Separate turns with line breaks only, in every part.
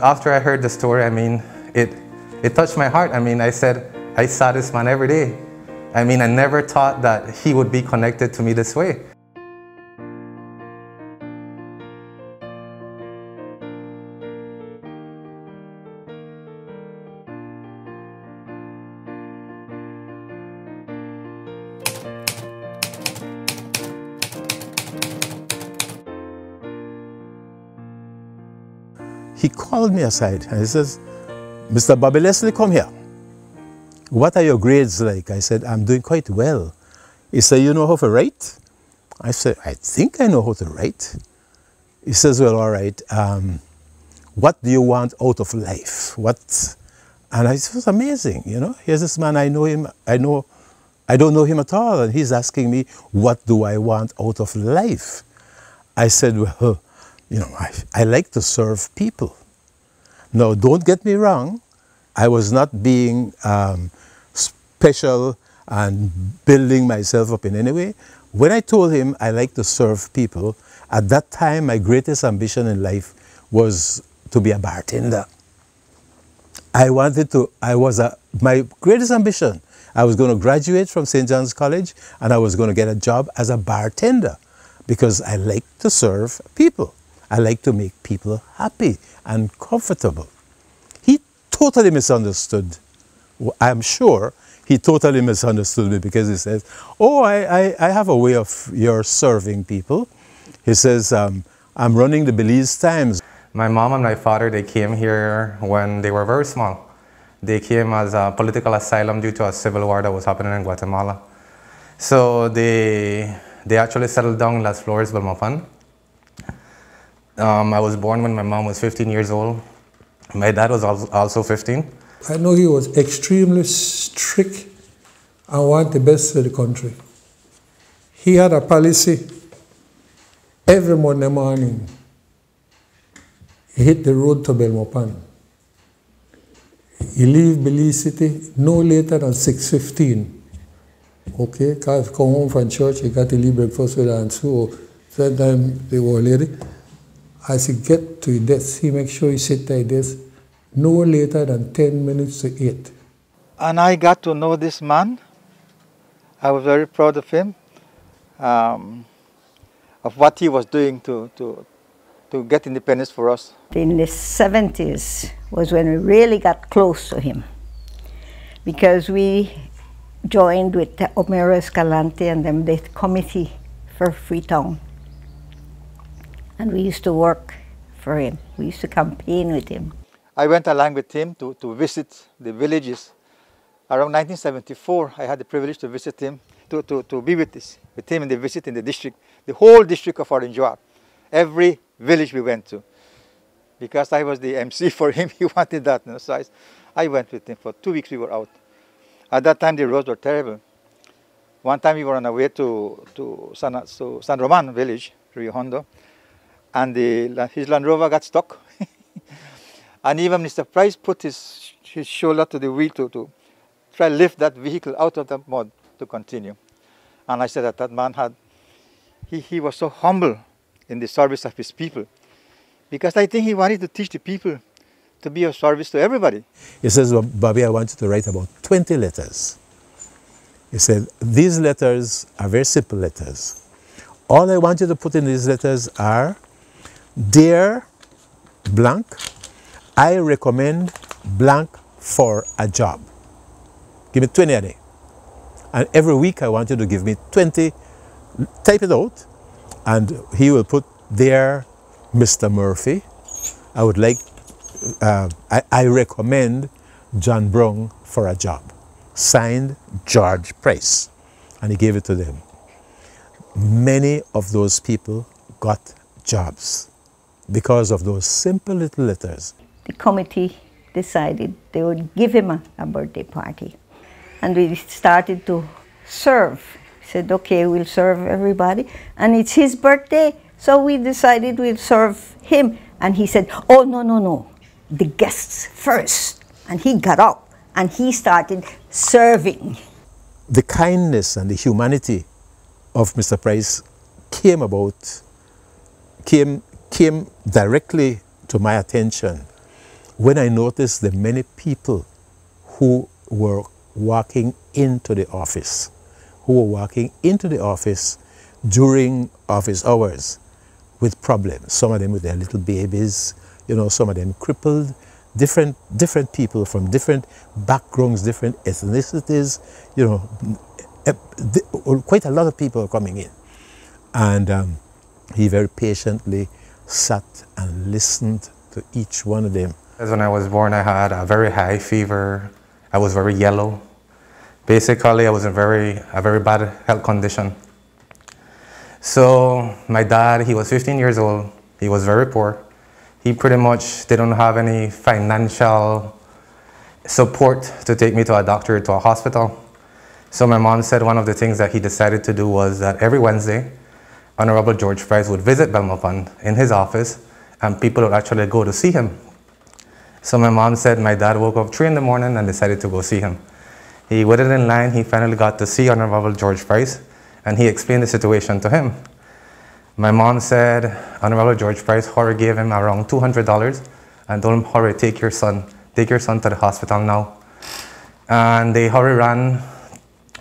After I heard the story, I mean, it, it touched my heart. I mean, I said, I saw this man every day. I mean, I never thought that he would be connected to me this way.
He called me aside and he says, Mr. Bobby Leslie, come here. What are your grades like? I said, I'm doing quite well. He said, you know how to write? I said, I think I know how to write. He says, well, all right, um, what do you want out of life? What? And I, it was amazing, you know. Here's this man, I know him, I know, I don't know him at all, and he's asking me, what do I want out of life? I said, well, you know, I, I like to serve people. Now, don't get me wrong, I was not being um, special and building myself up in any way. When I told him I like to serve people, at that time my greatest ambition in life was to be a bartender. I wanted to, I was a, my greatest ambition, I was going to graduate from St. John's College and I was going to get a job as a bartender because I like to serve people. I like to make people happy and comfortable. He totally misunderstood. I'm sure he totally misunderstood me because he says, oh, I, I, I have a way of your serving people. He says, um, I'm running the Belize Times.
My mom and my father, they came here when they were very small. They came as a political asylum due to a civil war that was happening in Guatemala. So they, they actually settled down in Las Flores, Belmopan. Um, I was born when my mom was 15 years old. My dad was also 15.
I know he was extremely strict and wanted the best for the country. He had a policy every Monday morning. He hit the road to Belmopan. He leave Belize City no later than 6.15. Okay, because come home from church, he got to leave breakfast with and so sometimes the old lady as he get to his desk, he makes sure he sit at his desk no later than 10 minutes to 8.
And I got to know this man. I was very proud of him, um, of what he was doing to, to, to get independence for us.
In the 70s was when we really got close to him because we joined with Homero Escalante and them, the committee for Freetown. And we used to work for him. We used to campaign with him.
I went along with him to, to visit the villages. Around 1974, I had the privilege to visit him, to, to, to be with, this, with him in the visit in the district, the whole district of Orange Every village we went to. Because I was the MC for him, he wanted that. You know, so I, I went with him. For two weeks we were out. At that time, the roads were terrible. One time we were on our way to, to San, so San Roman village, Rio Hondo, and the, his Land Rover got stuck. and even Mr. Price put his, his shoulder to the wheel to, to try lift that vehicle out of the mud to continue. And I said that that man had, he, he was so humble in the service of his people because I think he wanted to teach the people to be of service to everybody.
He says, well, Bobby, I want you to write about 20 letters. He said, these letters are very simple letters. All I want you to put in these letters are Dear blank, I recommend blank for a job. Give me 20 a day. And every week I want you to give me 20, type it out, and he will put there, Mr. Murphy. I would like, uh, I, I recommend John Brown for a job. Signed George Price. And he gave it to them. Many of those people got jobs because of those simple little letters.
The committee decided they would give him a, a birthday party. And we started to serve. Said, okay, we'll serve everybody. And it's his birthday, so we decided we'll serve him. And he said, oh, no, no, no, the guests first. And he got up and he started serving.
The kindness and the humanity of Mr. Price came about, came came directly to my attention when I noticed the many people who were walking into the office, who were walking into the office during office hours with problems. Some of them with their little babies, you know, some of them crippled, different, different people from different backgrounds, different ethnicities, you know, eh, quite a lot of people are coming in. And um, he very patiently sat and listened to each one of them.
As when I was born, I had a very high fever. I was very yellow. Basically, I was in very, a very bad health condition. So my dad, he was 15 years old. He was very poor. He pretty much didn't have any financial support to take me to a doctor, to a hospital. So my mom said one of the things that he decided to do was that every Wednesday, Honorable George Price would visit Belmopan in his office and people would actually go to see him. So my mom said my dad woke up 3 in the morning and decided to go see him. He waited in line, he finally got to see Honorable George Price and he explained the situation to him. My mom said Honorable George Price, Horry gave him around $200 and told him, Horry, take your son, take your son to the hospital now. And they hurry ran,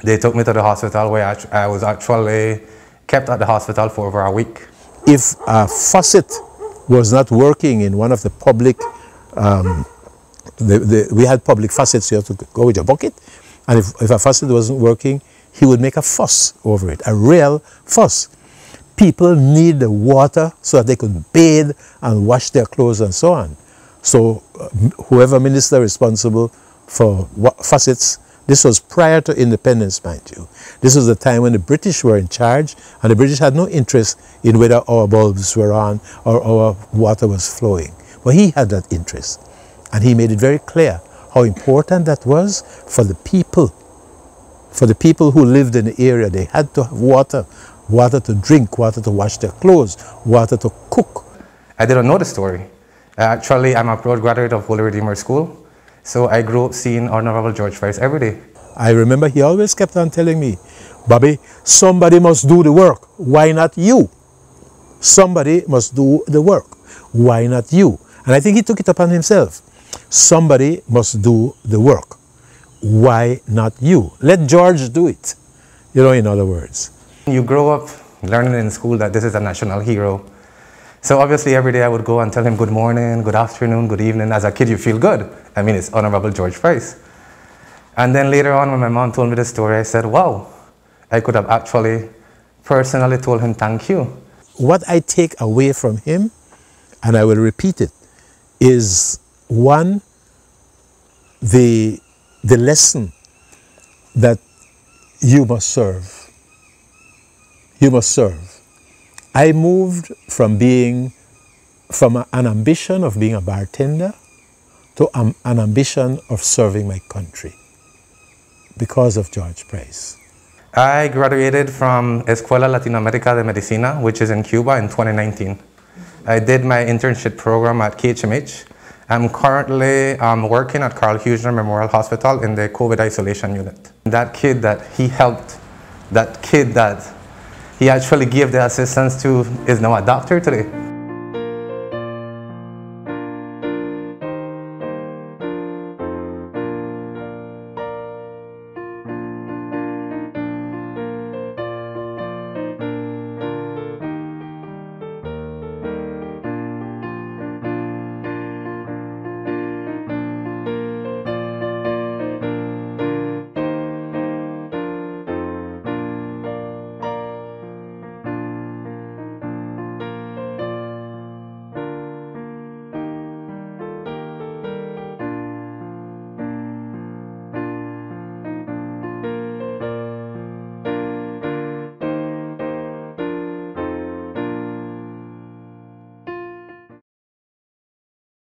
they took me to the hospital where I was actually kept at the hospital for over a week.
If a faucet was not working in one of the public, um, the, the, we had public faucets, you have to go with your bucket, and if, if a faucet wasn't working, he would make a fuss over it, a real fuss. People need the water so that they could bathe and wash their clothes and so on. So uh, whoever minister responsible for faucets this was prior to independence, mind you. This was the time when the British were in charge, and the British had no interest in whether our bulbs were on or our water was flowing. But he had that interest, and he made it very clear how important that was for the people. For the people who lived in the area, they had to have water, water to drink, water to wash their clothes, water to cook.
I didn't know the story. Actually, I'm a proud graduate of Holy Redeemer School. So I grew up seeing Honorable George Price every day.
I remember he always kept on telling me, Bobby, somebody must do the work. Why not you? Somebody must do the work. Why not you? And I think he took it upon himself. Somebody must do the work. Why not you? Let George do it. You know, in other words.
You grow up learning in school that this is a national hero so obviously every day I would go and tell him good morning, good afternoon, good evening. As a kid, you feel good. I mean, it's Honorable George Price. And then later on, when my mom told me the story, I said, wow, I could have actually personally told him thank you.
What I take away from him, and I will repeat it, is one, the, the lesson that you must serve. You must serve. I moved from being, from an ambition of being a bartender to an ambition of serving my country because of George Price.
I graduated from Escuela Latinoamérica de Medicina, which is in Cuba, in 2019. I did my internship program at KHMH. I'm currently um, working at Karl Heusner Memorial Hospital in the COVID isolation unit. That kid that he helped, that kid that he actually gave the assistance to is now a doctor today.